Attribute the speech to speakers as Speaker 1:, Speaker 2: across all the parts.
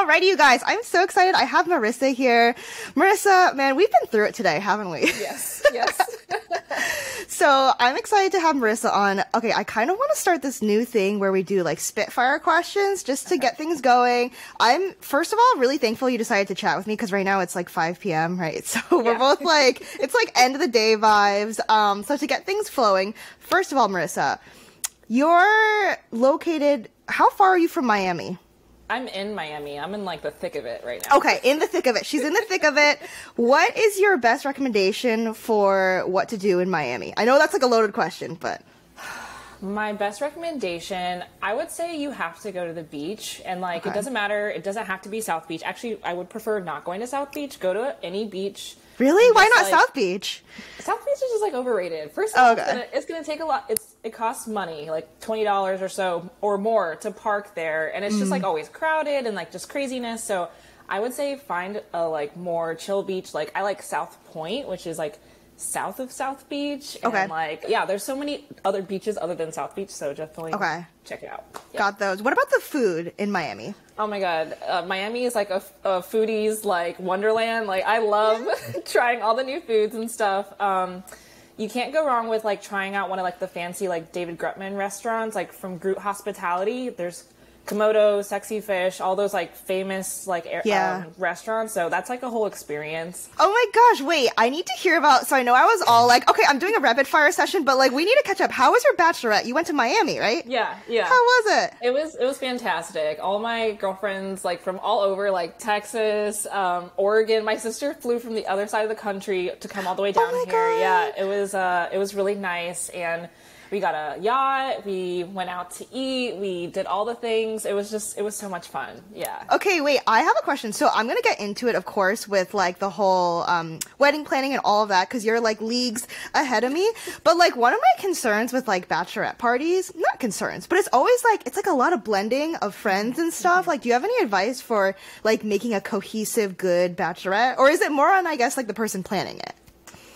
Speaker 1: Alrighty, you guys, I'm so excited. I have Marissa here. Marissa, man, we've been through it today, haven't we?
Speaker 2: Yes, yes.
Speaker 1: so I'm excited to have Marissa on. Okay, I kind of want to start this new thing where we do like Spitfire questions just to get things going. I'm, first of all, really thankful you decided to chat with me because right now it's like 5 p.m., right? So we're
Speaker 2: Yeah.
Speaker 1: both like, it's like end of the day vibes. Um, so to get things flowing, first of all, Marissa, you're located, how far are you from Miami?
Speaker 2: I'm in Miami. I'm in like the thick of it right now.
Speaker 1: Okay, in the thick of it. She's in the thick of it. What is your best recommendation for what to do in Miami? I know that's like a loaded question, but
Speaker 2: My best recommendation, I would say you have to go to the beach and like
Speaker 1: Okay.
Speaker 2: it doesn't matter, it doesn't have to be South Beach. Actually, I would prefer not going to South Beach. Go to any beach.
Speaker 1: Really, why not
Speaker 2: like-
Speaker 1: South Beach?
Speaker 2: South Beach is just like overrated. First
Speaker 1: Oh,
Speaker 2: of all,
Speaker 1: okay.
Speaker 2: it's, gonna, it's gonna take a lot. It's it costs money, like twenty dollars or so or more to park there, and it's just
Speaker 1: Mm.
Speaker 2: like always crowded and like just craziness. So I would say find a like more chill beach. Like I like South Pointe, which is like south of South Beach. And
Speaker 1: Okay.
Speaker 2: like yeah, there's so many other beaches other than South Beach, so definitely
Speaker 1: Okay.
Speaker 2: check it out. Yeah.
Speaker 1: Got those. What about the food in Miami?
Speaker 2: Oh my god, uh, Miami is like a, a foodie's like wonderland. Like I love trying all the new foods and stuff. Um, you can't go wrong with like trying out one of like the fancy like David Grutman restaurants, like from Groot Hospitality. There's Komodo, Sexy Fish, all those like famous like air,
Speaker 1: Yeah.
Speaker 2: um, restaurants. So that's like a whole experience.
Speaker 1: Oh my gosh, wait, I need to hear about. So I know I was all like, okay, I'm doing a rapid fire session, but like, we need to catch up. How was your bachelorette? You went to Miami, right?
Speaker 2: Yeah, yeah.
Speaker 1: How was it?
Speaker 2: It was it was fantastic. All my girlfriends like from all over, like Texas, um, Oregon. My sister flew from the other side of the country to come all the way down
Speaker 1: Oh
Speaker 2: here.
Speaker 1: God.
Speaker 2: Yeah, it was uh, it was really nice, and we got a yacht. We went out to eat. We did all the things. It was just it was so much fun. Yeah.
Speaker 1: Okay, wait, I have a question. So I'm gonna get into it, of course, with like the whole um, wedding planning and all of that, because you're like leagues ahead of me. But like one of my concerns with like bachelorette parties, not concerns, but it's always like it's like a lot of blending of friends and stuff. Like, do you have any advice for like making a cohesive, good bachelorette, or is it more on I guess like the person planning it?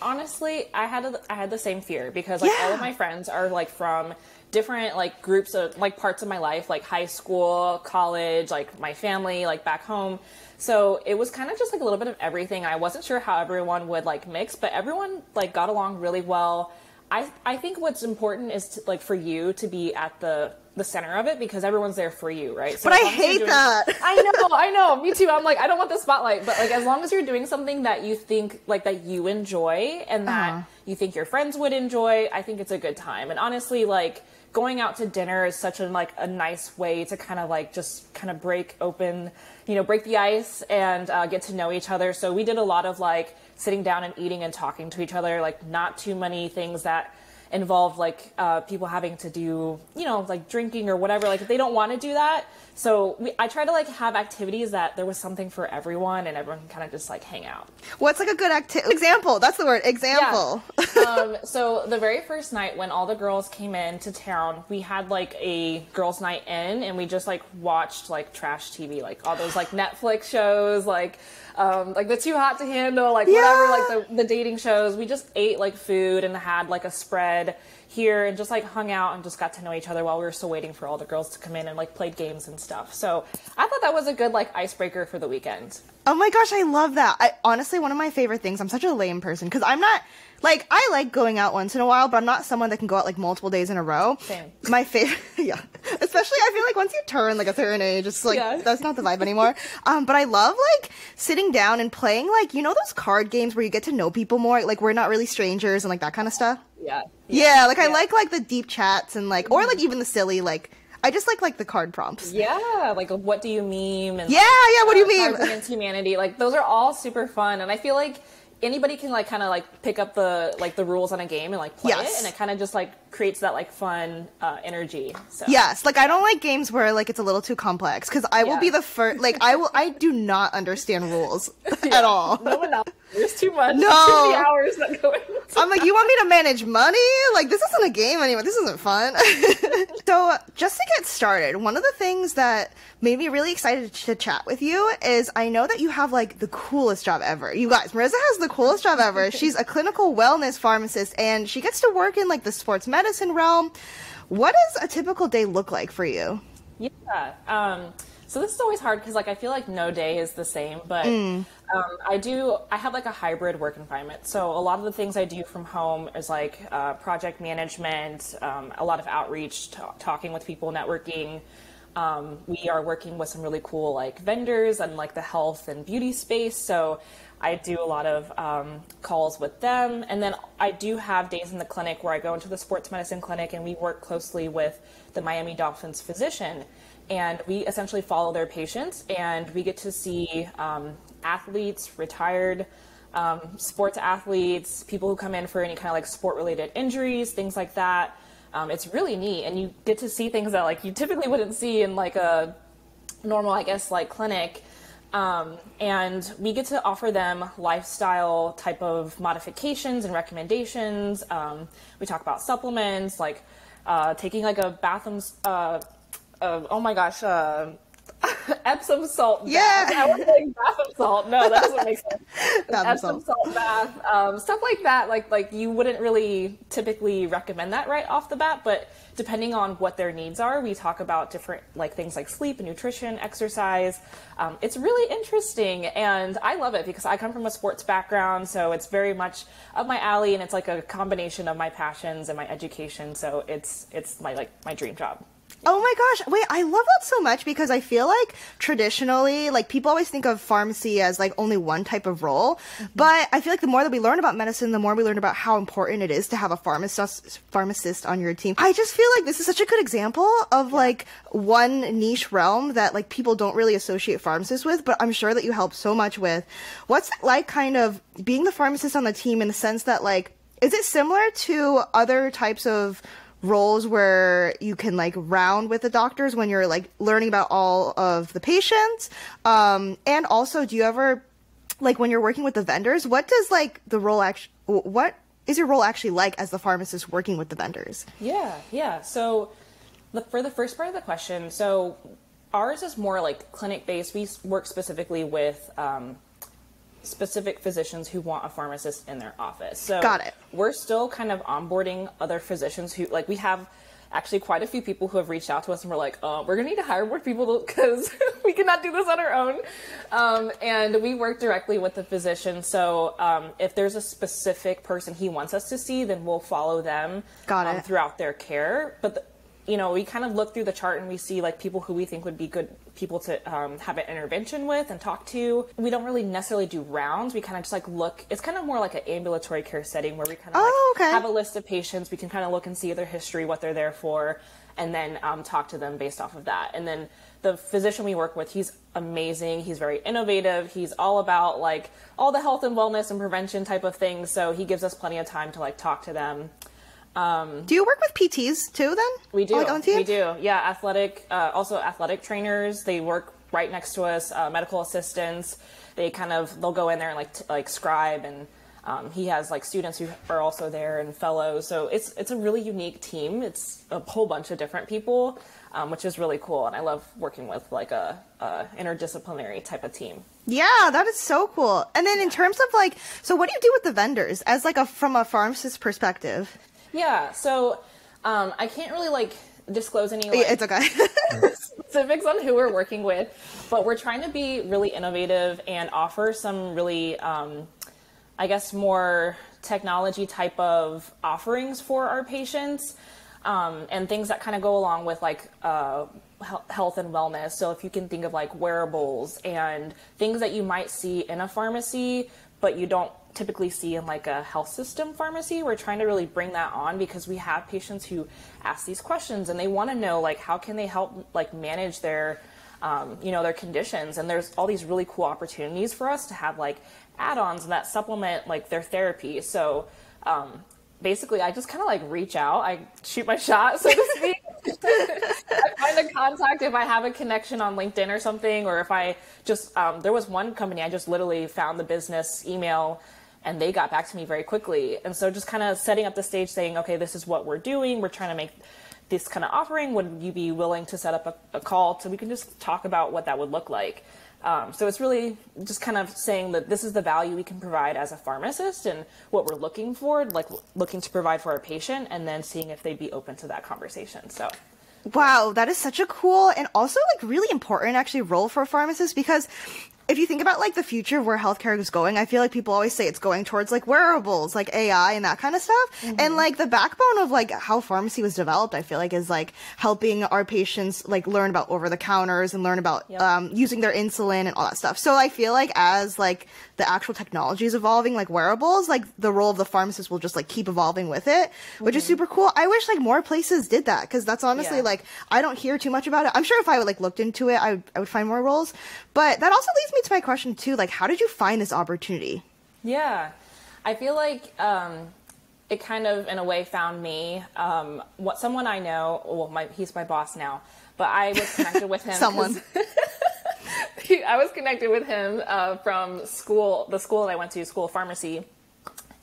Speaker 2: Honestly i had a, i had the same fear because like all of my friends are like from different like groups of like parts of my life like high school college like my family like back home. So it was kind of just like a little bit of everything. I wasn't sure how everyone would like mix but everyone like got along really well i i think what's important is to, like for you to be at the the center of it because everyone's there for you right so
Speaker 1: But I
Speaker 2: long as you're
Speaker 1: hate
Speaker 2: doing-
Speaker 1: that.
Speaker 2: I know, I know. Me too. I'm like, I don't want the spotlight, but like, as long as you're doing something that you think like that you enjoy and that
Speaker 1: Uh-huh.
Speaker 2: you think your friends would enjoy, I think it's a good time. And honestly, like going out to dinner is such a like a nice way to kind of like just kind of break open, you know, break the ice and uh, get to know each other. So we did a lot of like sitting down and eating and talking to each other. Like not too many things that involve like uh, people having to do you know like drinking or whatever like if they don't want to do that so we, i try to like have activities that there was something for everyone and everyone can kind of just like hang out
Speaker 1: What's like a good acti- example? That's the word, example.
Speaker 2: um, so the very first night when all the girls came in to town we had like a girls night in and we just like watched like trash tv like all those like netflix shows like um, like the too hot to handle like
Speaker 1: Yeah.
Speaker 2: whatever like the, the dating shows we just ate like food and had like a spread here and just like hung out and just got to know each other while we were still waiting for all the girls to come in and like played games and stuff so i thought that was a good like icebreaker for the weekend
Speaker 1: Oh my gosh, I love that. I honestly one of my favorite things. I'm such a lame person because I'm not like I like going out once in a while, but I'm not someone that can go out like multiple days in a row.
Speaker 2: Same.
Speaker 1: My favorite, yeah. Especially I feel like once you turn like a certain age, it's like
Speaker 2: Yeah.
Speaker 1: that's not the vibe anymore. um, but I love like sitting down and playing like you know those card games where you get to know people more, like we're not really strangers and like that kind of stuff.
Speaker 2: Yeah
Speaker 1: Yeah, like I like like the deep chats and like or like even the silly like I just like like the card prompts.
Speaker 2: Yeah, like what do you meme? And
Speaker 1: Yeah, yeah, what do you mean?
Speaker 2: Against Humanity, like those are all super fun, and I feel like anybody can like kind of like pick up the like the rules on a game and like play
Speaker 1: Yes.
Speaker 2: it, and it kind of just like creates that like fun uh, energy. So
Speaker 1: Yes, like I don't like games where like it's a little too complex because I will be the first. Like I will, I do not understand rules
Speaker 2: Yeah.
Speaker 1: at all.
Speaker 2: No one else. There's too much.
Speaker 1: No.
Speaker 2: Too hours that go into
Speaker 1: I'm like, you want me to manage money? Like this isn't a game anymore. This isn't fun. so just to get started, one of the things that made me really excited to chat with you is I know that you have like the coolest job ever. You guys, Marissa has the coolest job ever. She's a clinical wellness pharmacist and she gets to work in like the sports medicine realm. What does a typical day look like for you?
Speaker 2: Yeah. Um, So this is always hard because like I feel like no day is the same, but um, I do I have like a hybrid work environment. So a lot of the things I do from home is like uh, project management, um, a lot of outreach, t- talking with people, networking. Um, we are working with some really cool like vendors and like the health and beauty space. So I do a lot of um, calls with them, and then I do have days in the clinic where I go into the sports medicine clinic and we work closely with the Miami Dolphins physician and we essentially follow their patients and we get to see um, athletes retired um, sports athletes people who come in for any kind of like sport related injuries things like that. Um, it's really neat and you get to see things that like you typically wouldn't see in like a normal i guess like clinic. Um, and we get to offer them lifestyle type of modifications and recommendations. Um, we talk about supplements like uh, taking like a bathroom uh, uh, oh my gosh, uh, Epsom salt bath.
Speaker 1: Yeah.
Speaker 2: I was saying bathroom salt. No, that doesn't make sense. Epsom
Speaker 1: salt.
Speaker 2: salt bath, um, stuff like that. Like like you wouldn't really typically recommend that right off the bat, but depending on what their needs are, we talk about different like things like sleep and nutrition, exercise. Um, it's really interesting, and I love it because I come from a sports background, so it's very much up my alley, and it's like a combination of my passions and my education. So it's it's my like my dream job.
Speaker 1: Oh my gosh. Wait, I love that so much because I feel like traditionally, like people always think of pharmacy as like only one type of role. Mm-hmm. But I feel like the more that we learn about medicine, the more we learn about how important it is to have a pharmacist pharmacist on your team. I just feel like this is such a good example of like one niche realm that like people don't really associate pharmacists with, but I'm sure that you help so much with. What's it like kind of being the pharmacist on the team in the sense that like is it similar to other types of roles where you can like round with the doctors when you're like learning about all of the patients um and also do you ever like when you're working with the vendors what does like the role actually what is your role actually like as the pharmacist working with the vendors
Speaker 2: Yeah, yeah. So, the, for the first part of the question, so ours is more like clinic based. We work specifically with um, specific physicians who want a pharmacist in their office. So,
Speaker 1: Got it.
Speaker 2: We're still kind of onboarding other physicians who, like, we have actually quite a few people who have reached out to us and we're like, uh, we're gonna need to hire more people because we cannot do this on our own. Um, and we work directly with the physician. So um, if there's a specific person he wants us to see, then we'll follow them
Speaker 1: Got
Speaker 2: um,
Speaker 1: it.
Speaker 2: throughout their care. But the, you know, we kind of look through the chart and we see like people who we think would be good people to um, have an intervention with and talk to. We don't really necessarily do rounds. We kind of just like look. It's kind of more like an ambulatory care setting where we kind of
Speaker 1: Oh,
Speaker 2: like
Speaker 1: okay.
Speaker 2: have a list of patients. We can kind of look and see their history, what they're there for, and then um, talk to them based off of that. And then the physician we work with, he's amazing. He's very innovative. He's all about like all the health and wellness and prevention type of things. So he gives us plenty of time to like talk to them.
Speaker 1: Do you work with pts too then
Speaker 2: We do.
Speaker 1: like?
Speaker 2: We do. Yeah, athletic, uh, also athletic trainers. They work right next to us. Uh, medical assistants. They kind of they'll go in there and like t- like scribe and. Um, he has like students who are also there and fellows, so it's it's a really unique team. It's a whole bunch of different people, um, which is really cool, and I love working with like a, a interdisciplinary type of team.
Speaker 1: Yeah, that is so cool. And then in terms of like, so what do you do with the vendors as like a from a pharmacist perspective?
Speaker 2: Yeah, so um, I can't really like disclose any like,
Speaker 1: Yeah, it's okay.
Speaker 2: specifics on who we're working with, but we're trying to be really innovative and offer some really, um, I guess, more technology type of offerings for our patients. Um, and things that kind of go along with like uh, health and wellness. So if you can think of like wearables and things that you might see in a pharmacy, but you don't typically see in like a health system pharmacy, we're trying to really bring that on because we have patients who ask these questions and they want to know like how can they help like manage their um, you know their conditions? And there's all these really cool opportunities for us to have like add-ons and that supplement like their therapy. So um, basically i just kind of like reach out. I shoot my shot so to speak. I find a contact if I have a connection on LinkedIn or something, or if I just um, there was one company I just literally found the business email and they got back to me very quickly. And so just kind of setting up the stage, saying, okay, this is what we're doing. We're trying to make this kind of offering. Would you be willing to set up a, a call so we can just talk about what that would look like? Um, so it's really just kind of saying that this is the value we can provide as a pharmacist and what we're looking for, like looking to provide for our patient, and then seeing if they'd be open to that conversation. So
Speaker 1: Wow, that is such a cool and also like really important actually role for a pharmacist because if you think about like the future of where healthcare is going, I feel like people always say it's going towards like wearables, like AI and that kind of stuff. Mm-hmm. And like the backbone of like how pharmacy was developed, I feel like is like helping our patients like learn about over the counters and learn about yep. um, using their insulin and all that stuff. So I feel like as like the actual technology is evolving, like wearables, like the role of the pharmacist will just like keep evolving with it, which mm-hmm. is super cool. I wish like more places did that because that's honestly yeah. like I don't hear too much about it. I'm sure if I would like looked into it, I, I would find more roles. But that also leads me to my question too. Like, how did you find this opportunity?
Speaker 2: Yeah, I feel like um, it kind of, in a way, found me. Um, what someone I know. Well, my, he's my boss now, but I was connected with him.
Speaker 1: someone.
Speaker 2: he, I was connected with him uh, from school, the school that I went to, school of pharmacy,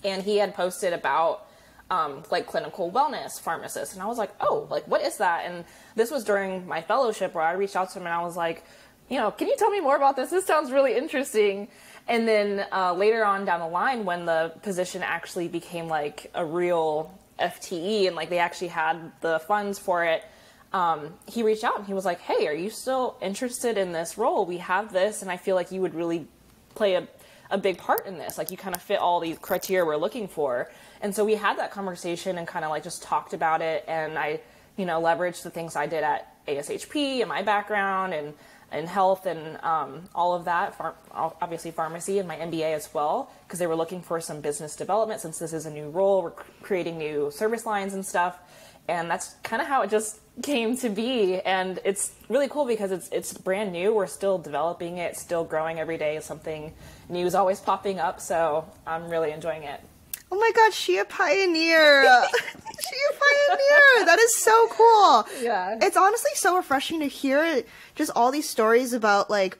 Speaker 2: and he had posted about. Um, like clinical wellness pharmacist. And I was like, oh, like, what is that? And this was during my fellowship where I reached out to him and I was like, you know, can you tell me more about this? This sounds really interesting. And then uh, later on down the line, when the position actually became like a real FTE and like they actually had the funds for it, um, he reached out and he was like, "Hey, are you still interested in this role? We have this, and I feel like you would really play a a big part in this. Like you kind of fit all these criteria we're looking for." And so we had that conversation and kind of like just talked about it, and I, you know, leveraged the things I did at ASHP and my background and in health and um, all of that, obviously pharmacy and my MBA as well, because they were looking for some business development since this is a new role. We're creating new service lines and stuff, and that's kind of how it just came to be. And it's really cool because it's it's brand new. We're still developing it, still growing every day. Something new is always popping up, so I'm really enjoying it.
Speaker 1: Oh my god, she a pioneer. she a pioneer. That is so cool.
Speaker 2: Yeah.
Speaker 1: It's honestly so refreshing to hear just all these stories about like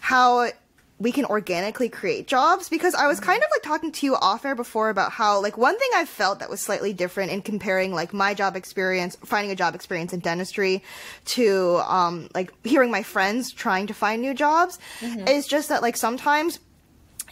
Speaker 1: how we can organically create jobs because I was kind of like talking to you off air before about how like one thing I felt that was slightly different in comparing like my job experience, finding a job experience in dentistry to um like hearing my friends trying to find new jobs mm-hmm. is just that like sometimes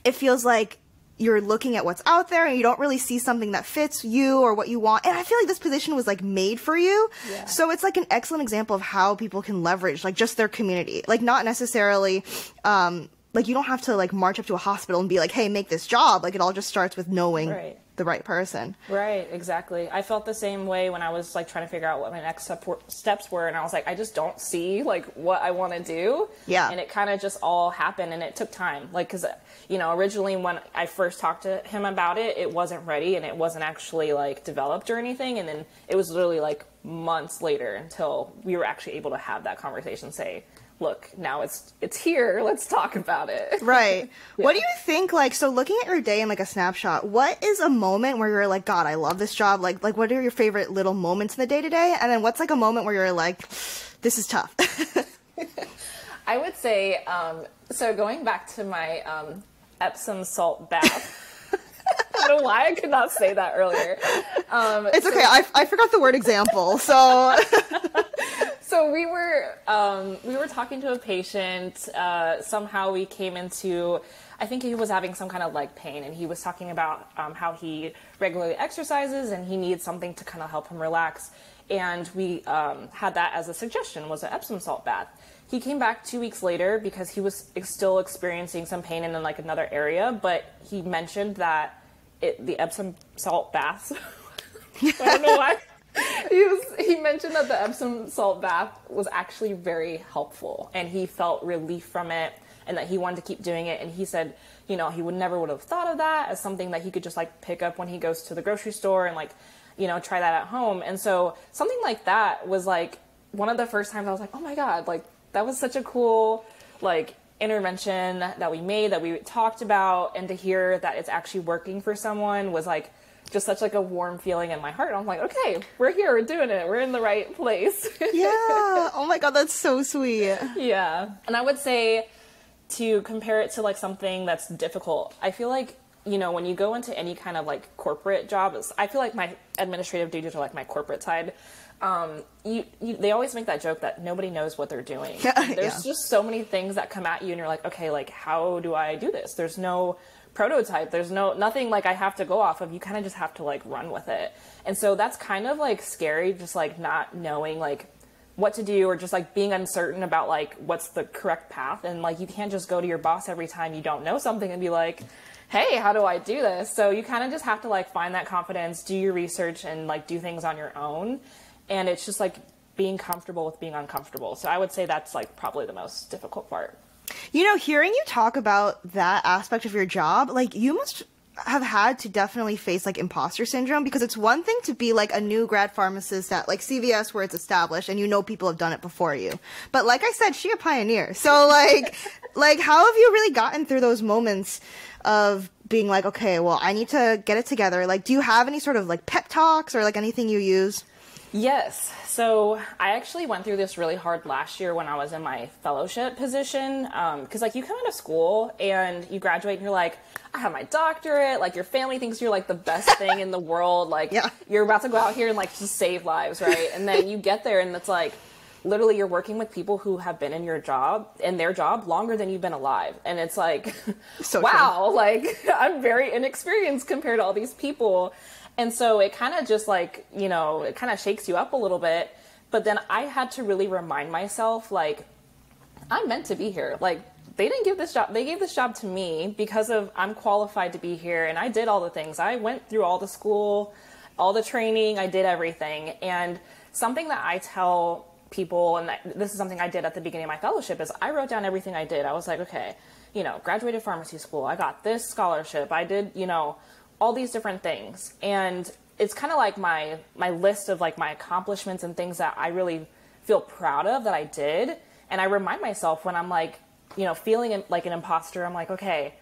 Speaker 1: it feels like you're looking at what's out there and you don't really see something that fits you or what you want. And I feel like this position was like made for you. Yeah. So it's like an excellent example of how people can leverage like just their community. Like not necessarily um like you don't have to like march up to a hospital and be like, "Hey, make this job." Like it all just starts with knowing right. the right person.
Speaker 2: Right, exactly. I felt the same way when I was like trying to figure out what my next step were, steps were and I was like, I just don't see like what I want to do.
Speaker 1: Yeah.
Speaker 2: And it kind of just all happened and it took time. Like cuz you know, originally when I first talked to him about it, it wasn't ready and it wasn't actually like developed or anything. And then it was literally like months later until we were actually able to have that conversation. Say, look, now it's it's here. Let's talk about it.
Speaker 1: Right. yeah. What do you think? Like, so looking at your day in like a snapshot, what is a moment where you're like, God, I love this job. Like, like what are your favorite little moments in the day to day? And then what's like a moment where you're like, this is tough.
Speaker 2: I would say, um, so going back to my um, Epsom salt bath. I don't know why I could not say that earlier.
Speaker 1: Um, it's so, okay. I, I forgot the word example. So,
Speaker 2: so we were um, we were talking to a patient. Uh, somehow we came into. I think he was having some kind of leg pain, and he was talking about um, how he regularly exercises and he needs something to kind of help him relax. And we um, had that as a suggestion was an Epsom salt bath. He came back two weeks later because he was still experiencing some pain in like another area, but he mentioned that it, the Epsom salt baths. I don't know why. he was he mentioned that the Epsom salt bath was actually very helpful and he felt relief from it and that he wanted to keep doing it and he said you know he would never would have thought of that as something that he could just like pick up when he goes to the grocery store and like you know try that at home. And so something like that was like one of the first times I was like oh my god like that was such a cool like intervention that we made that we talked about and to hear that it's actually working for someone was like just such like a warm feeling in my heart. I'm like, okay, we're here, we're doing it, we're in the right place.
Speaker 1: yeah. Oh my god, that's so sweet.
Speaker 2: Yeah. And I would say to compare it to like something that's difficult. I feel like you know when you go into any kind of like corporate jobs, I feel like my administrative duties are like my corporate side um, you, you, they always make that joke that nobody knows what they're doing. Yeah, There's yeah. just so many things that come at you, and you're like, okay, like how do I do this? There's no prototype. There's no nothing like I have to go off of. You kind of just have to like run with it. And so that's kind of like scary, just like not knowing like what to do or just like being uncertain about like what's the correct path and like you can't just go to your boss every time you don't know something and be like hey how do i do this so you kind of just have to like find that confidence do your research and like do things on your own and it's just like being comfortable with being uncomfortable so i would say that's like probably the most difficult part
Speaker 1: you know hearing you talk about that aspect of your job like you must have had to definitely face like imposter syndrome because it's one thing to be like a new grad pharmacist at like CVS where it's established and you know people have done it before you. But like I said, she a pioneer. So like like how have you really gotten through those moments of being like, okay, well, I need to get it together. Like do you have any sort of like pep talks or like anything you use?
Speaker 2: Yes. So I actually went through this really hard last year when I was in my fellowship position. Because, um, like, you come out of school and you graduate and you're like, I have my doctorate. Like, your family thinks you're like the best thing in the world. Like,
Speaker 1: Yeah.
Speaker 2: you're about to go out here and like just save lives, right? And then you get there and it's like, literally, you're working with people who have been in your job, in their job, longer than you've been alive. And it's like,
Speaker 1: So true.
Speaker 2: wow, like, I'm very inexperienced compared to all these people. And so it kind of just like, you know, it kind of shakes you up a little bit. But then I had to really remind myself, like, I'm meant to be here. Like, they didn't give this job, they gave this job to me because of I'm qualified to be here. And I did all the things. I went through all the school, all the training, I did everything. And something that I tell people, and this is something I did at the beginning of my fellowship, is I wrote down everything I did. I was like, okay, you know, graduated pharmacy school, I got this scholarship, I did, you know, all these different things. And it's kind of like my my list of like my accomplishments and things that I really feel proud of that I did. And I remind myself when I'm like, you know, feeling like an imposter, I'm like, okay,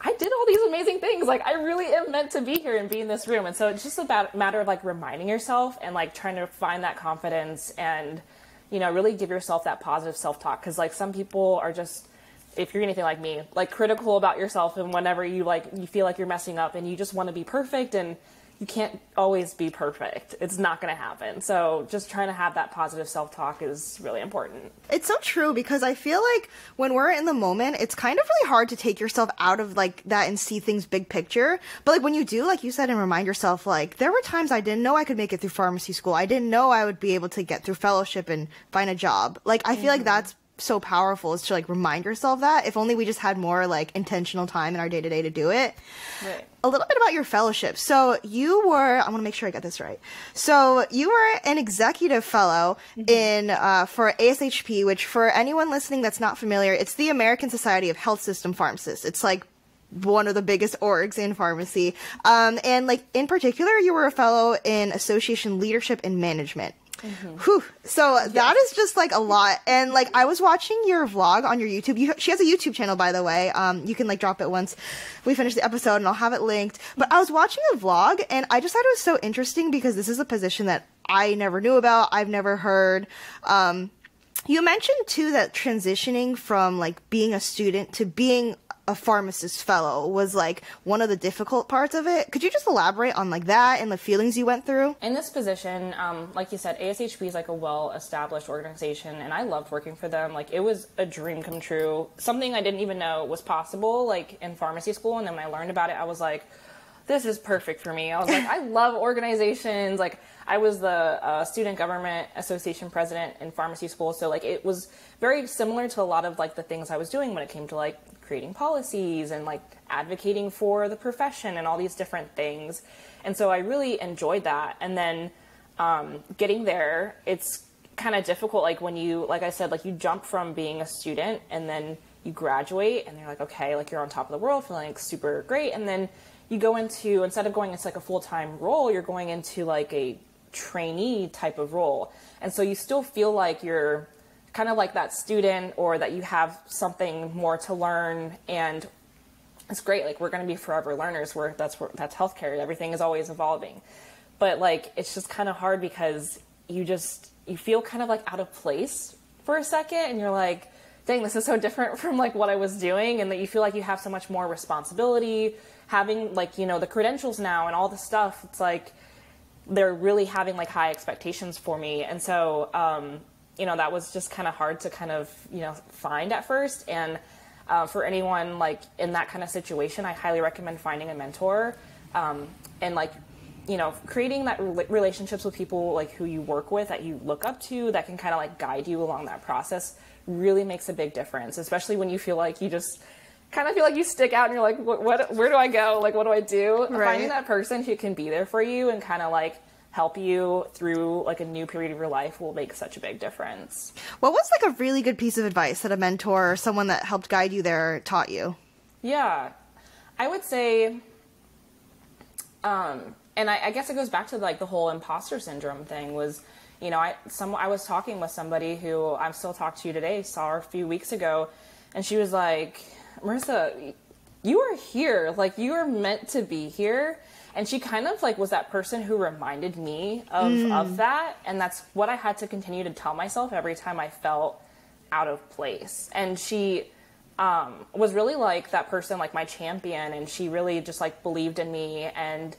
Speaker 2: I did all these amazing things. Like I really am meant to be here and be in this room. And so it's just about matter of like reminding yourself and like trying to find that confidence and you know really give yourself that positive self-talk because like some people are just if you're anything like me like critical about yourself and whenever you like you feel like you're messing up and you just want to be perfect and you can't always be perfect it's not going to happen so just trying to have that positive self-talk is really important
Speaker 1: It's so true because I feel like when we're in the moment, it's kind of really hard to take yourself out of like that and see things big picture. But like when you do, like you said, and remind yourself, like there were times I didn't know I could make it through pharmacy school. I didn't know I would be able to get through fellowship and find a job. Like I feel like mm-hmm. that's so powerful is to like remind yourself that. If only we just had more like intentional time in our day to day to do it
Speaker 2: right
Speaker 1: a little bit about your fellowship. So you were, I want to make sure I get this right. So you were an executive fellow in uh, for ASHP, which for anyone listening that's not familiar, it's the American Society of Health System Pharmacists. It's like one of the biggest orgs in pharmacy. Um, and like in particular, you were a fellow in Association Leadership and Management. Whew. So that is just like a lot. And like I was watching your vlog on your YouTube. You, she has a YouTube channel, by the way. Um, you can like drop it once we finish the episode, and I'll have it linked. But I was watching a vlog, and I just thought it was so interesting because this is a position that I never knew about. I've never heard. Um, you mentioned too that transitioning from like being a student to being a pharmacist fellow was like one of the difficult parts of it. Could you just elaborate on like that and the feelings you went through?
Speaker 2: in this position, um, like you said, ASHP is like a well-established organization, and I loved working for them. Like it was a dream come true. Something I didn't even know was possible, like in pharmacy school. And then when I learned about it, I was like, "This is perfect for me." I was like, "I love organizations." Like I was the uh, student government association president in pharmacy school, so like it was very similar to a lot of like the things I was doing when it came to like creating policies and like advocating for the profession and all these different things. And so I really enjoyed that. And then um, getting there, it's kind of difficult. Like when you, like I said, like you jump from being a student and then you graduate and you're like, okay, like you're on top of the world, feeling like super great. And then you go into, instead of going into like a full time role, you're going into like a trainee type of role. And so you still feel like you're kind of like that student or that you have something more to learn. And it's great like we're going to be forever learners. Where that's where that's healthcare. Everything is always evolving. But like it's just kind of hard because you just you feel kind of like out of place for a second and you're like dang this is so different from like what i was doing. And that you feel like you have so much more responsibility. Having like you know the credentials now and all the stuff it's like they're really having like high expectations for me. And so um, you know that was just kind of hard to kind of you know find at first and uh, for anyone like in that kind of situation i highly recommend finding a mentor um, and like you know, creating that rela- relationships with people like who you work with that you look up to that can kind of like guide you along that process really makes a big difference, especially when you feel like you just kind of feel like you stick out and you're like, what, what where do I go? Like, what do I do?
Speaker 1: Right.
Speaker 2: Finding that person who can be there for you and kind of like help you through like a new period of your life will make such a big difference.
Speaker 1: What was like a really good piece of advice that a mentor or someone that helped guide you there taught you?
Speaker 2: Yeah, I would say, um, and I, I guess it goes back to like the whole imposter syndrome thing. Was you know, I some I was talking with somebody who I'm still talking to you today. Saw her a few weeks ago, and she was like, Marissa, you are here. Like you are meant to be here. And she kind of like was that person who reminded me of, of that. And that's what I had to continue to tell myself every time I felt out of place. And she um, was really like that person, like my champion. And she really just like believed in me and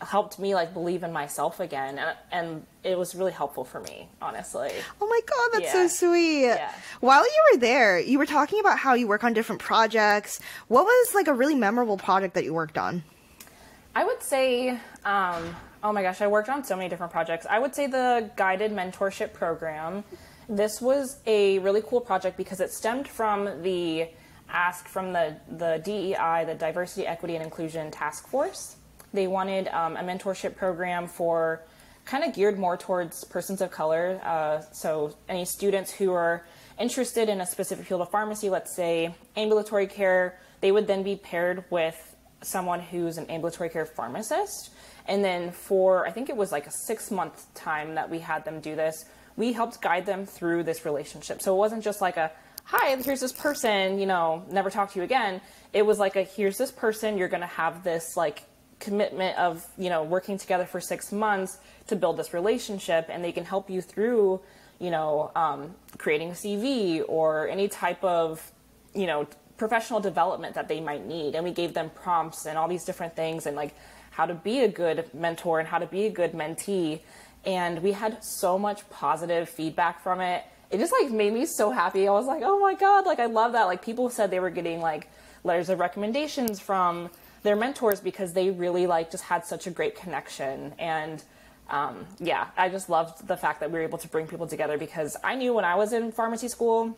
Speaker 2: helped me like believe in myself again. And, and it was really helpful for me, honestly.
Speaker 1: Oh my god, that's
Speaker 2: Yeah.
Speaker 1: so sweet.
Speaker 2: Yeah.
Speaker 1: While you were there, you were talking about how you work on different projects. What was like a really memorable project that you worked on?
Speaker 2: I would say, um, oh my gosh, I worked on so many different projects. I would say the guided mentorship program. This was a really cool project because it stemmed from the ask from the, the DEI, the Diversity, Equity, and Inclusion Task Force. They wanted um, a mentorship program for kind of geared more towards persons of color. Uh, so, any students who are interested in a specific field of pharmacy, let's say ambulatory care, they would then be paired with someone who's an ambulatory care pharmacist. And then for, I think it was like a six month time that we had them do this, we helped guide them through this relationship. So it wasn't just like a, hi, here's this person, you know, never talk to you again. It was like a, here's this person, you're going to have this like commitment of, you know, working together for six months to build this relationship and they can help you through, you know, um, creating a CV or any type of, you know, professional development that they might need. And we gave them prompts and all these different things and like how to be a good mentor and how to be a good mentee. And we had so much positive feedback from it. It just like made me so happy. I was like, oh my God, like I love that. Like people said they were getting like letters of recommendations from their mentors because they really like just had such a great connection. And um, yeah, I just loved the fact that we were able to bring people together because I knew when I was in pharmacy school,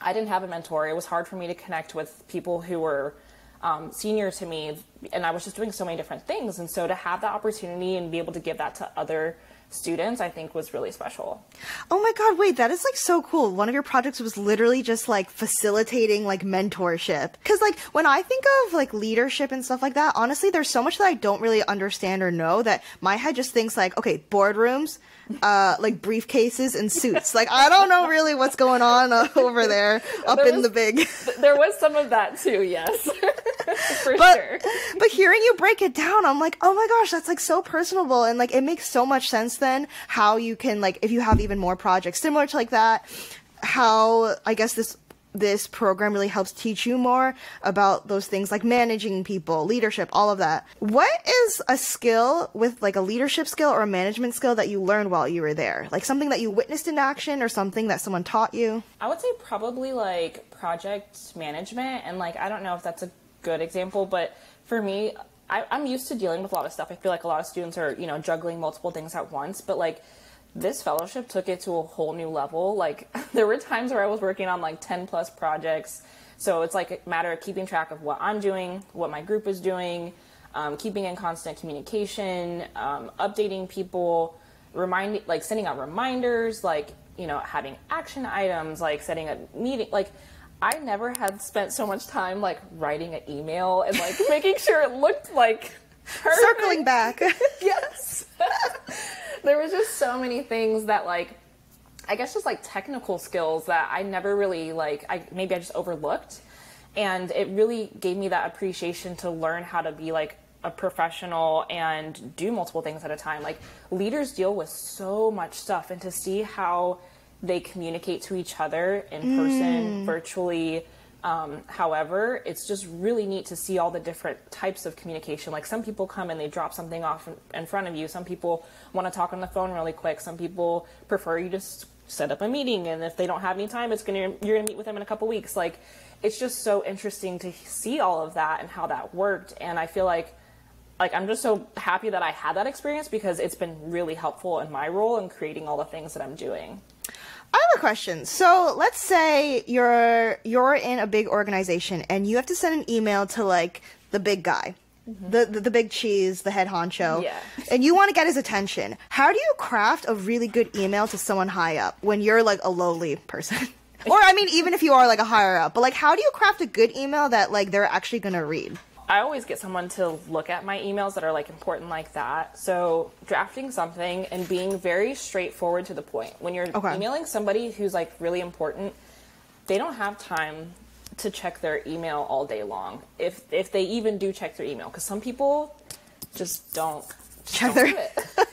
Speaker 2: I didn't have a mentor. It was hard for me to connect with people who were um, senior to me, and I was just doing so many different things. And so to have that opportunity and be able to give that to other students, I think was really special.
Speaker 1: Oh my god, wait, that is like so cool. One of your projects was literally just like facilitating like mentorship. Cause like when I think of like leadership and stuff like that, honestly, there's so much that I don't really understand or know that my head just thinks like, okay, boardrooms, uh, like briefcases and suits. like I don't know really what's going on uh, over there up
Speaker 2: There
Speaker 1: in
Speaker 2: was-
Speaker 1: the big.
Speaker 2: There was some of that too, yes, for
Speaker 1: but
Speaker 2: sure.
Speaker 1: but hearing you break it down, I'm like, oh my gosh, that's like so personable and like it makes so much sense then how you can like if you have even more projects similar to like that, how I guess this this program really helps teach you more about those things like managing people, leadership, all of that. What is a skill with like a leadership skill or a management skill that you learned while you were there? Like something that you witnessed in action or something that someone taught you?
Speaker 2: I would say probably like project management, and like I don't know if that's a good example, but for me, I, I'm used to dealing with a lot of stuff. I feel like a lot of students are you know juggling multiple things at once, but like this fellowship took it to a whole new level. Like there were times where I was working on like 10 plus projects. So it's like a matter of keeping track of what I'm doing, what my group is doing, um, keeping in constant communication, um, updating people, reminding, like sending out reminders, like, you know, having action items, like setting a meeting, like, I never had spent so much time like writing an email and like making sure it looked like perfect
Speaker 1: Circling back.
Speaker 2: yes. there was just so many things that like I guess just like technical skills that I never really like I maybe I just overlooked. And it really gave me that appreciation to learn how to be like a professional and do multiple things at a time. Like leaders deal with so much stuff and to see how they communicate to each other in person, mm. virtually, um, however, it's just really neat to see all the different types of communication. Like some people come and they drop something off in, in front of you. Some people want to talk on the phone really quick. Some people prefer you just set up a meeting, and if they don't have any time, it's gonna you're gonna meet with them in a couple weeks. Like it's just so interesting to see all of that and how that worked. And I feel like like I'm just so happy that I had that experience because it's been really helpful in my role in creating all the things that I'm doing.
Speaker 1: I have a question. So let's say you're you're in a big organization and you have to send an email to like the big guy. Mm-hmm. The, the the big cheese, the head honcho,
Speaker 2: Yeah.
Speaker 1: and you want to get his attention. How do you craft a really good email to someone high up when you're like a lowly person? or I mean, even if you are like a higher up, but like, how do you craft a good email that like they're actually gonna read?
Speaker 2: I always get someone to look at my emails that are like important like that. So drafting something and being very straightforward to the point. When you're
Speaker 1: Okay.
Speaker 2: emailing somebody who's like really important, they don't have time to check their email all day long. If if they even do check their email, because some people just don't
Speaker 1: Check
Speaker 2: don't
Speaker 1: their-
Speaker 2: do it.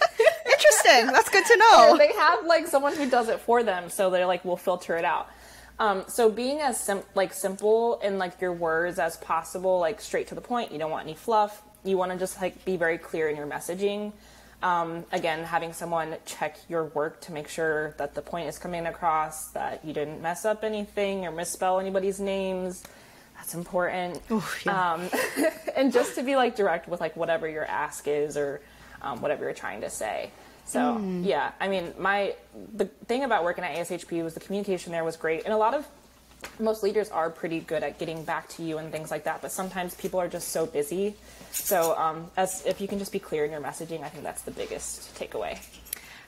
Speaker 1: Interesting. That's good to know.
Speaker 2: they have like someone who does it for them, so they're like, we'll filter it out. Um, so being as sim- like simple in like your words as possible, like straight to the point. You don't want any fluff. You want to just like be very clear in your messaging. Um, again, having someone check your work to make sure that the point is coming across, that you didn't mess up anything or misspell anybody's names. That's important.
Speaker 1: Oof, yeah.
Speaker 2: Um, and just to be like direct with like whatever your ask is or um, whatever you're trying to say. So yeah, I mean, my the thing about working at ASHP was the communication there was great, and a lot of most leaders are pretty good at getting back to you and things like that. But sometimes people are just so busy. So um, as if you can just be clear in your messaging, I think that's the biggest takeaway.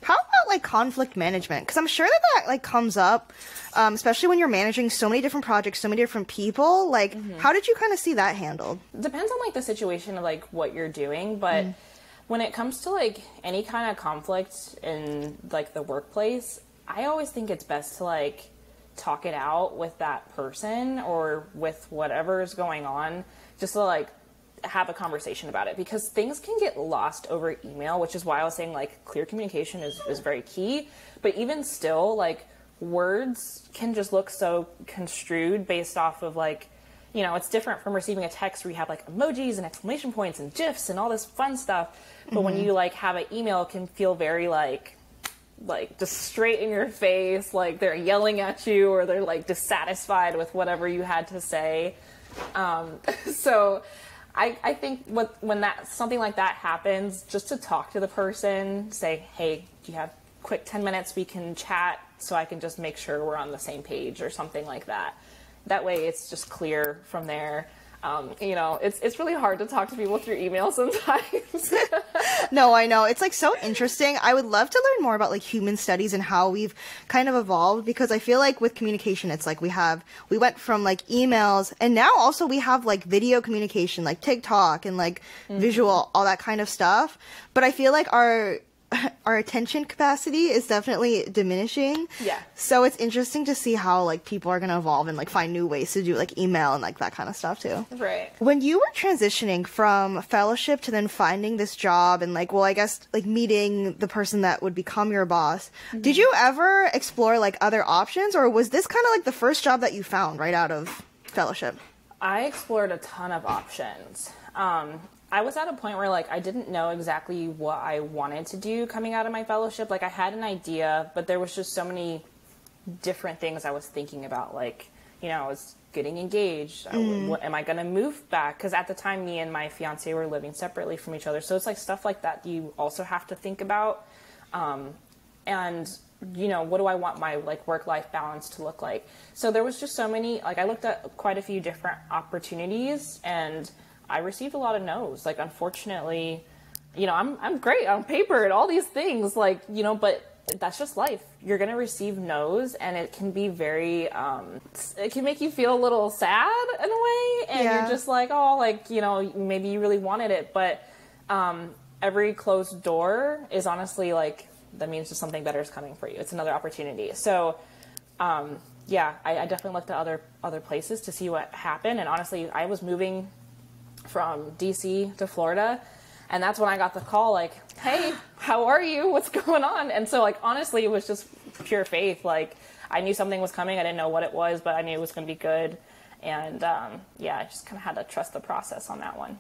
Speaker 1: How about like conflict management? Because I'm sure that that like comes up, um, especially when you're managing so many different projects, so many different people. Like, how did you kind of see that handled?
Speaker 2: depends on like the situation of like what you're doing but when it comes to like any kind of conflict in like the workplace i always think it's best to like talk it out with that person or with whatever is going on just to like have a conversation about it because things can get lost over email which is why i was saying like clear communication is, is very key. But even still like words can just look so construed based off of like you know, it's different from receiving a text where you have like emojis and exclamation points and gifs and all this fun stuff. But when you like have an email, it can feel very like, like just straight in your face, like they're yelling at you or they're like dissatisfied with whatever you had to say. Um, so I, I think what, when that something like that happens, just to talk to the person, say, hey, do you have quick 10 minutes we can chat so I can just make sure we're on the same page or something like that. That way it's just clear from there. Um, you know, it's, it's really hard to talk to people through email sometimes.
Speaker 1: No, I know. It's like so interesting. I would love to learn more about like human studies and how we've kind of evolved because I feel like with communication, it's like we have, we went from like emails and now also we have like video communication, like TikTok and like visual, all that kind of stuff. But I feel like our, our attention capacity is definitely diminishing.
Speaker 2: Yeah.
Speaker 1: So it's interesting to see how like people are going to evolve and like find new ways to do like email and like that kind of stuff too.
Speaker 2: right.
Speaker 1: When you were transitioning from fellowship to then finding this job and like, well, I guess like meeting the person that would become your boss, did you ever explore like other options or was this kind of like the first job that you found right out of fellowship?
Speaker 2: I explored a ton of options. Um, I was at a point where like I didn't know exactly what I wanted to do coming out of my fellowship. Like I had an idea, but there was just so many different things I was thinking about. Like, you know, I was getting engaged. I w what, am I going to move back? Because at the time, me and my fiance were living separately from each other. So it's like stuff like that you also have to think about. Um, and you know what do i want my like work life balance to look like so there was just so many like i looked at quite a few different opportunities and i received a lot of no's like unfortunately you know i'm i'm great on paper and all these things like you know but that's just life you're going to receive no's and it can be very um it can make you feel a little sad in a way and
Speaker 1: Yeah.
Speaker 2: you're just like oh like you know maybe you really wanted it but um every closed door is honestly like that means just something better is coming for you. It's another opportunity. So, um, yeah, I, I definitely looked at other other places to see what happened. And honestly, I was moving from DC to Florida, and that's when I got the call like, "Hey, how are you? What's going on?" And so, like, honestly, it was just pure faith. Like, I knew something was coming. I didn't know what it was, but I knew it was going to be good. And um, yeah, I just kind of had to trust the process on that one.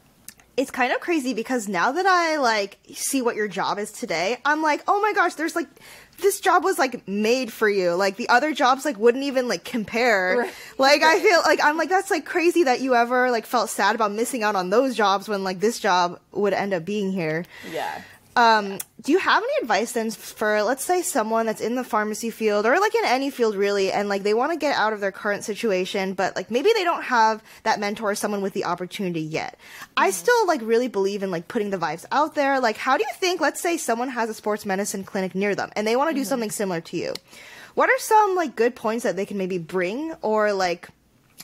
Speaker 1: it's kind of crazy because now that I like see what your job is today, I'm like, oh my gosh, there's like this job was like made for you. Like the other jobs like wouldn't even like compare.
Speaker 2: Right.
Speaker 1: Like I feel like I'm like that's like crazy that you ever like felt sad about missing out on those jobs when like this job would end up being here.
Speaker 2: Yeah.
Speaker 1: Um, do you have any advice then for let's say someone that's in the pharmacy field or like in any field really and like they want to get out of their current situation but like maybe they don't have that mentor or someone with the opportunity yet. I still like really believe in like putting the vibes out there. Like how do you think let's say someone has a sports medicine clinic near them and they want to do something similar to you. What are some like good points that they can maybe bring or like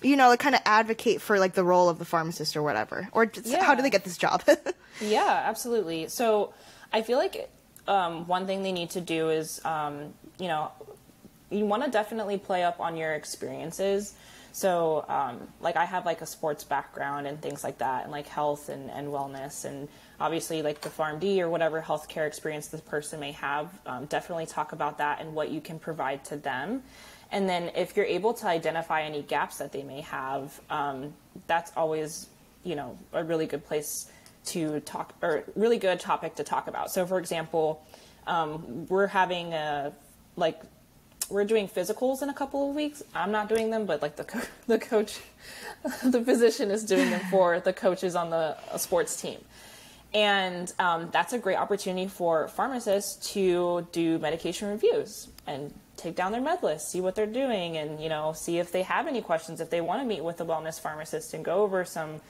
Speaker 1: you know, like kind of advocate for like the role of the pharmacist or whatever? Or just, how do they get this job?
Speaker 2: Yeah, absolutely. So I feel like um, one thing they need to do is, um, you know, you want to definitely play up on your experiences. So, um, like, I have like a sports background and things like that, and like health and, and wellness, and obviously like the PharmD or whatever healthcare experience this person may have. Um, definitely talk about that and what you can provide to them. And then if you're able to identify any gaps that they may have, um, that's always, you know, a really good place to talk or really good topic to talk about. So, for example, um, we're having a like we're doing physicals in a couple of weeks. I'm not doing them, but like the co- the coach, the physician is doing them for the coaches on the sports team, and um, that's a great opportunity for pharmacists to do medication reviews and take down their med list, see what they're doing, and you know see if they have any questions. If they want to meet with a wellness pharmacist and go over some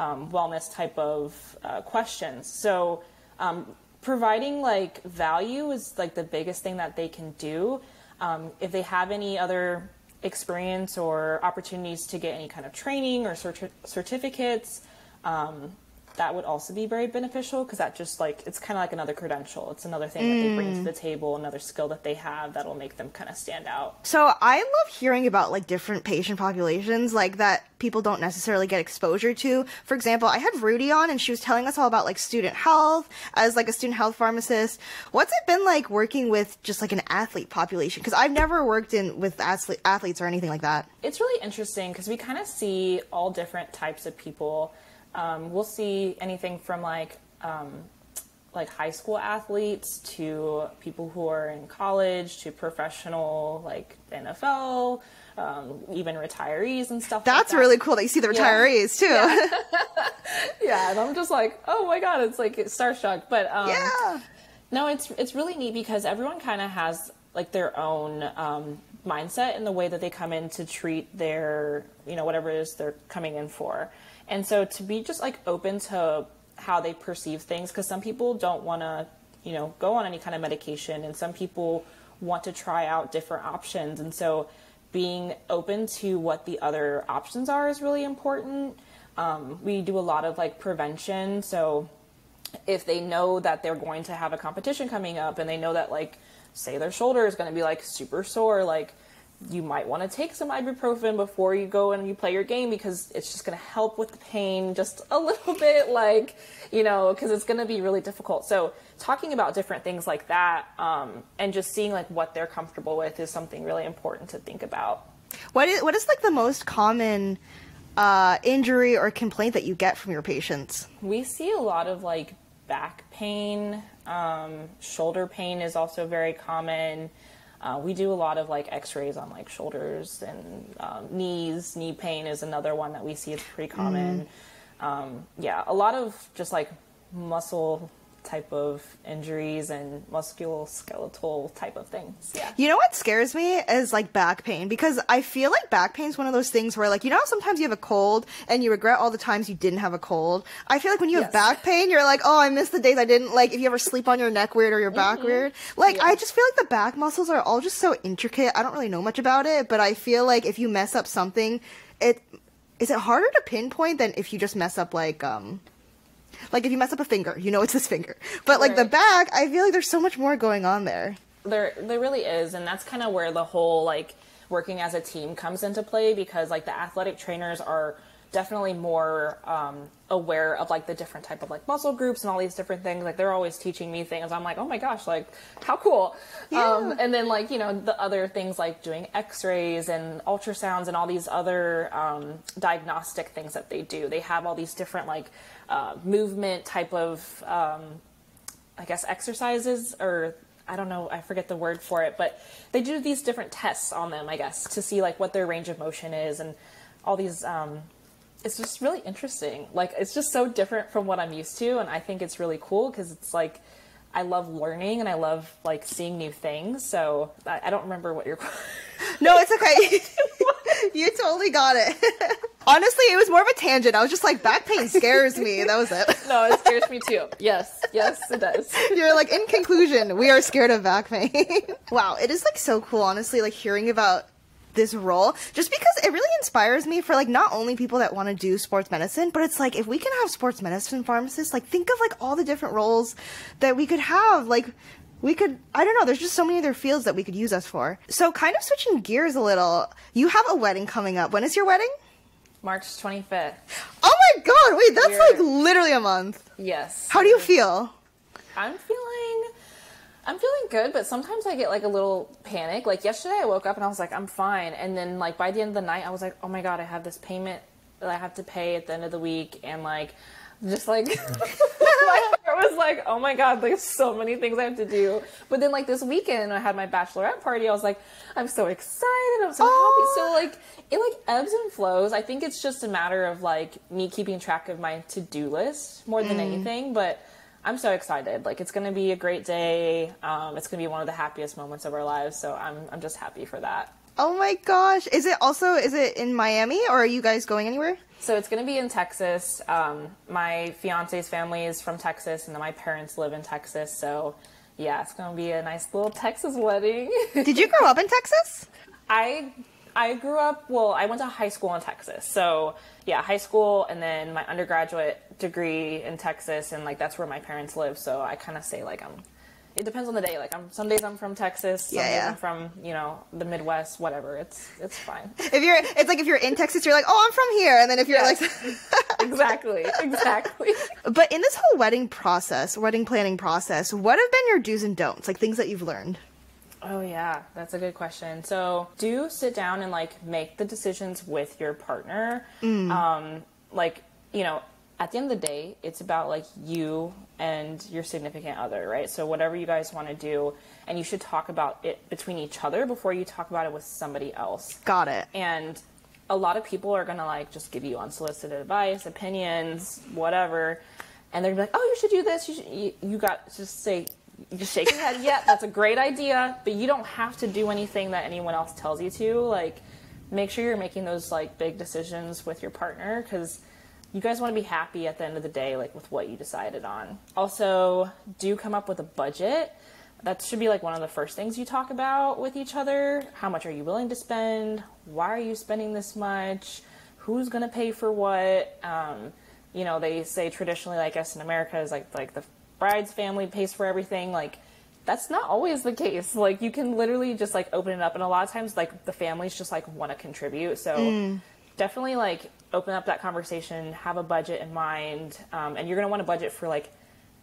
Speaker 2: um, wellness type of uh, questions, so. Um, providing like value is like the biggest thing that they can do um, if they have any other experience or opportunities to get any kind of training or certi- certificates um, that would also be very beneficial because that just like it's kind of like another credential it's another thing that they bring to the mm. table another skill that they have that'll make them kind of stand out
Speaker 1: So I love hearing about like different patient populations like that people don't necessarily get exposure to. For example, I had Rudy on and she was telling us all about like student health as like a student health pharmacist. What's it been like working with just like an athlete population? Because I've never worked in with athlete, athletes or anything like that.
Speaker 2: it's really interesting because we kind of see all different types of people. Um, we'll see anything from like um, like high school athletes to people who are in college to professional like NFL, um, even retirees and stuff. like
Speaker 1: That's
Speaker 2: that.
Speaker 1: really cool that you see the
Speaker 2: Yeah.
Speaker 1: retirees too. Yeah.
Speaker 2: yeah. And I'm just like, oh my god, it's like starstruck. But um, No, it's it's really neat because everyone kind of has like their own um, mindset in the way that they come in to treat their you know whatever it is they're coming in for, and so to be just like open to how they perceive things because some people don't want to you know go on any kind of medication and some people want to try out different options and so being open to what the other options are is really important. Um, we do a lot of like prevention, so if they know that they're going to have a competition coming up and they know that like say their shoulder is going to be like super sore like you might want to take some ibuprofen before you go and you play your game because it's just going to help with the pain just a little bit like you know because it's going to be really difficult. So talking about different things like that um, and just seeing like what they're comfortable with is something really important to think about.
Speaker 1: What is what is like the most common uh, injury or complaint that you get from your patients?
Speaker 2: we see a lot of like back pain um, shoulder pain is also very common uh, we do a lot of like x-rays on like shoulders and um, knees. Knee pain is another one that we see is pretty common. Um, yeah a lot of just like muscle type of injuries and musculoskeletal type of things yeah
Speaker 1: You know what scares me is like back pain because I feel like back pain is one of those things where like you know how sometimes you have a cold and you regret all the times you didn't have a cold. I feel like when you have back pain, you're like, oh, I missed the days I didn't like. If you ever sleep on your neck weird or your back weird, like I just feel like the back muscles are all just so intricate. I don't really know much about it, but I feel like if you mess up something, it is it harder to pinpoint than if you just mess up like um like if you mess up a finger, you know it's this finger. But like the back, I feel like there's so much more going on there.
Speaker 2: there there really is and that's kind of where the whole like working as a team comes into play because like the athletic trainers are definitely more um, aware of like the different type of like muscle groups and all these different things. Like they're always teaching me things. I'm like, oh my gosh, like how cool.
Speaker 1: Yeah.
Speaker 2: Um, and then like you know the other things like doing X-rays and ultrasounds and all these other um, diagnostic things that they do. They have all these different like uh, movement type of um, I guess exercises or I don't know, I forget the word for it, but they do these different tests on them, I guess, to see like what their range of motion is and all these um, it's just really interesting. Like it's just so different from what I'm used to, and I think it's really cool because it's like I love learning and I love like seeing new things. So I, I don't remember what your
Speaker 1: No, it's okay. you totally got it. Honestly, it was more of a tangent. I was just like, back pain scares me. That was it.
Speaker 2: no, it scares me too. Yes, yes, it does.
Speaker 1: You're like, in conclusion, we are scared of back pain. wow, it is like so cool, honestly, like hearing about this role just because it really inspires me for like not only people that want to do sports medicine but it's like if we can have sports medicine pharmacists like think of like all the different roles that we could have like we could i don't know there's just so many other fields that we could use us for. So kind of switching gears a little you have a wedding coming up. When is your wedding?
Speaker 2: March 25th.
Speaker 1: oh my god wait that's
Speaker 2: We're-
Speaker 1: like literally a month.
Speaker 2: Yes.
Speaker 1: how do you feel?
Speaker 2: I'm feeling I'm feeling good, but sometimes I get like a little panic. Like yesterday I woke up and I was like, I'm fine. And then like by the end of the night I was like, oh my god, I have this payment that I have to pay at the end of the week and like just like my heart was like, oh my god, there's so many things I have to do. But then like this weekend I had my bachelorette party, I was like, I'm so excited, I'm so
Speaker 1: Oh.
Speaker 2: happy. So like it like ebbs and flows. I think it's just a matter of like me keeping track of my to-do list more than mm. anything, but I'm so excited. Like it's going to be a great day. Um, it's going to be one of the happiest moments of our lives. So I'm I'm just happy for that.
Speaker 1: oh my gosh is it also is it in miami or are you guys going anywhere
Speaker 2: So it's going to be in Texas. Um, my fiance's family is from Texas, and then my parents live in Texas. So yeah, it's going to be a nice little Texas wedding.
Speaker 1: did you grow up in texas
Speaker 2: I I grew up well, I went to high school in Texas. So, yeah, high school and then my undergraduate degree in Texas and like that's where my parents live. So, I kind of say like I'm it depends on the day. Like I'm some days I'm from Texas, some
Speaker 1: Yeah,
Speaker 2: days
Speaker 1: yeah.
Speaker 2: I'm from, you know, the Midwest, whatever. It's it's fine.
Speaker 1: if you're it's like if you're in texas you're like oh i'm from here and then if you're
Speaker 2: Yes.
Speaker 1: like
Speaker 2: exactly. Exactly.
Speaker 1: But in this whole wedding process, wedding planning process, what have been your do's and don'ts? Like things that you've learned?
Speaker 2: Oh yeah, that's a good question. So do sit down and like make the decisions with your partner. Um, like you know, at the end of the day, it's about like you and your significant other, right? So whatever you guys want to do, and you should talk about it between each other before you talk about it with somebody else.
Speaker 1: Got it.
Speaker 2: And a lot of people are gonna like just give you unsolicited advice, opinions, whatever, and they're gonna be like, "Oh, you should do this." You should, you, you got to just say, you shake your head. Yeah, that's a great idea, but you don't have to do anything that anyone else tells you to. Like, make sure you're making those like big decisions with your partner because you guys want to be happy at the end of the day, like with what you decided on. Also, do come up with a budget. That should be like one of the first things you talk about with each other. How much are you willing to spend? Why are you spending this much? Who's gonna pay for what? Um, you know, they say traditionally, I guess in America, is like like the bride's family pays for everything. Like that's not always the case. Like you can literally just like open it up, and a lot of times like the families just like want to contribute. So definitely like open up that conversation, have a budget in mind, um, and you're gonna want a budget for like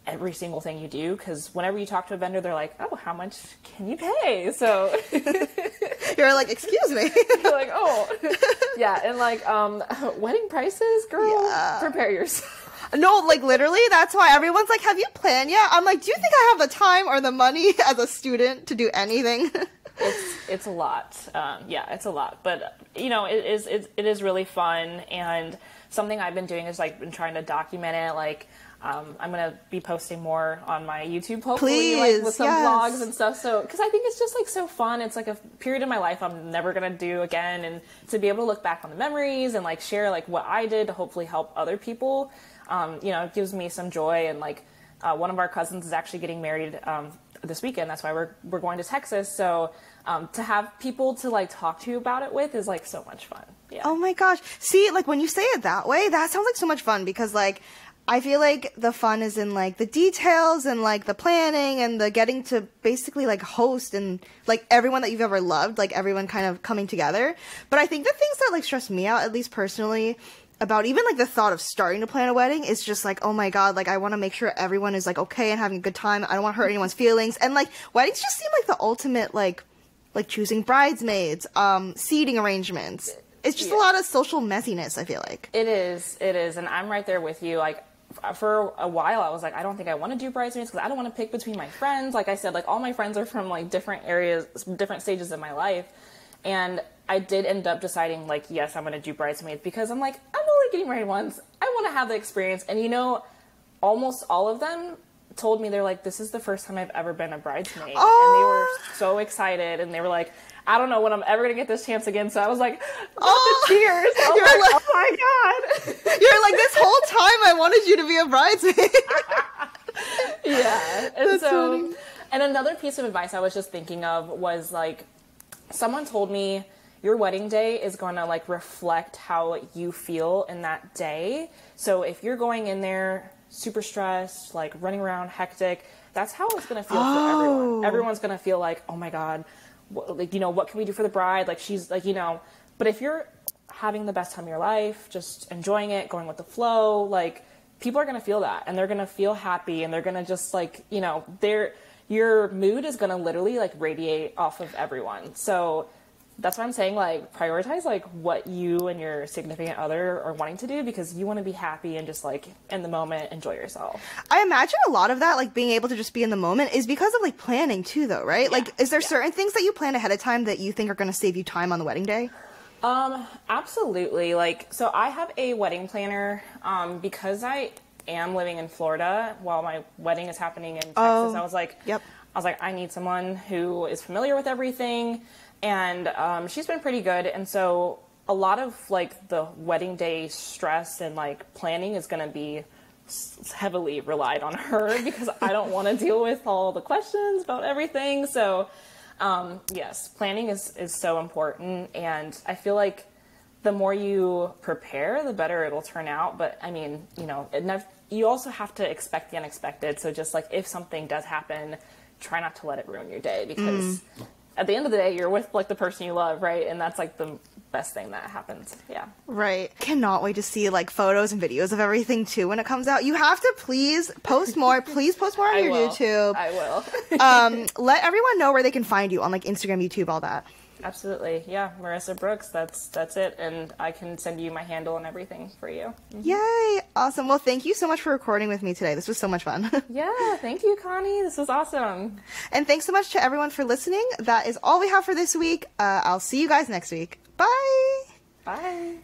Speaker 2: every single thing you do because whenever you talk to a vendor, they're like, "Oh, how much can you pay?" So
Speaker 1: You're like, excuse me.
Speaker 2: you're like, "Oh, yeah," and like um, wedding prices, girl,
Speaker 1: Yeah.
Speaker 2: prepare yourself.
Speaker 1: No, like literally, that's why everyone's like, have you planned yet? I'm like, do you think I have the time or the money as a student to do anything?
Speaker 2: it's it's a lot. Um, yeah, it's a lot. But you know, it is it, it is really fun and something I've been doing is like been trying to document it. Like um, I'm gonna be posting more on my YouTube hopefully, like with some
Speaker 1: yes.
Speaker 2: vlogs and stuff. So because I think it's just like so fun. It's like a period in my life I'm never gonna do again, and to be able to look back on the memories and like share like what I did to hopefully help other people. Um, you know, it gives me some joy and like uh, one of our cousins is actually getting married um, this weekend. That's why we're we're going to Texas. So um, to have people to like talk to you about it with is like so much fun. Yeah.
Speaker 1: oh my gosh. See, like when you say it that way, that sounds like so much fun because like I feel like the fun is in like the details and like the planning and the getting to basically like host and like everyone that you've ever loved, like everyone kind of coming together. But I think the things that like stress me out, at least personally, about even like the thought of starting to plan a wedding is just like, oh my god, like I want to make sure everyone is like okay and having a good time. I don't want to hurt anyone's feelings. And like weddings just seem like the ultimate like like choosing bridesmaids, um, seating arrangements. It's just
Speaker 2: Yeah.
Speaker 1: a lot of social messiness, I feel like.
Speaker 2: It is, it is, and I'm right there with you. Like for a while, I was like, I don't think I want to do bridesmaids because I don't want to pick between my friends. Like I said, like all my friends are from like different areas, different stages of my life, and I did end up deciding like, yes, I'm going to do bridesmaids because I'm like, I'm getting married once. I want to have the experience, and you know, almost all of them told me they're like, this is the first time I've ever been a bridesmaid, and they were
Speaker 1: oh.
Speaker 2: so excited, and they were like. I don't know when I'm ever gonna get this chance again, so I was like,
Speaker 1: Aw.
Speaker 2: the oh. tears. Was
Speaker 1: You're
Speaker 2: like,
Speaker 1: like-
Speaker 2: oh my god.
Speaker 1: You're like this whole time I wanted you to be a bridesmaid.
Speaker 2: yeah. And
Speaker 1: That's
Speaker 2: so,
Speaker 1: funny.
Speaker 2: and another piece of advice I was just thinking of was like, someone told me your wedding day is going to like reflect how you feel in that day. So if you're going in there super stressed, like running around hectic, that's how it's going to feel for
Speaker 1: Oh.
Speaker 2: everyone. Everyone's going to feel like, oh my God, what, like, you know, what can we do for the bride? Like, she's like, you know, but if you're having the best time of your life, just enjoying it, going with the flow, like, people are going to feel that and they're going to feel happy and they're going to just like, you know, they're, your mood is going to literally like radiate off of everyone. So that's what I'm saying. Like prioritize like what you and your significant other are wanting to do because you want to be happy and just like in the moment enjoy yourself.
Speaker 1: I imagine a lot of that, like being able to just be in the moment, is because of like planning too, though, right? Like, is there
Speaker 2: yeah.
Speaker 1: certain things that you plan ahead of time that you think are going to save you time on the wedding day?
Speaker 2: Um, absolutely. Like, so I have a wedding planner um, because I am living in Florida while my wedding is happening in Texas.
Speaker 1: Oh,
Speaker 2: I was like,
Speaker 1: yep.
Speaker 2: I was like, I need someone who is familiar with everything, and um, she's been pretty good. And so a lot of like the wedding day stress and like planning is going to be s- heavily relied on her because I don't want to deal with all the questions about everything. So, um, yes, planning is, is so important. And I feel like the more you prepare, the better it'll turn out. But I mean, you know, nev- you also have to expect the unexpected. So just like if something does happen, try not to let it ruin your day because at the end of the day, you're with like the person you love, right? And that's like the best thing that happens. Yeah.
Speaker 1: Right. Cannot wait to see like photos and videos of everything too when it comes out. You have to please post more. please post more on
Speaker 2: I
Speaker 1: your
Speaker 2: will.
Speaker 1: YouTube.
Speaker 2: I will.
Speaker 1: um, let everyone know where they can find you on like Instagram, YouTube, all that.
Speaker 2: Absolutely. Yeah, Marissa Brooks, that's that's it and I can send you my handle and everything for you.
Speaker 1: Yay! Awesome. Well, thank you so much for recording with me today. This was so much fun.
Speaker 2: Yeah, thank you, Connie. This was awesome.
Speaker 1: and thanks so much to everyone for listening. That is all we have for this week. Uh, I'll see you guys next week. Bye. Bye!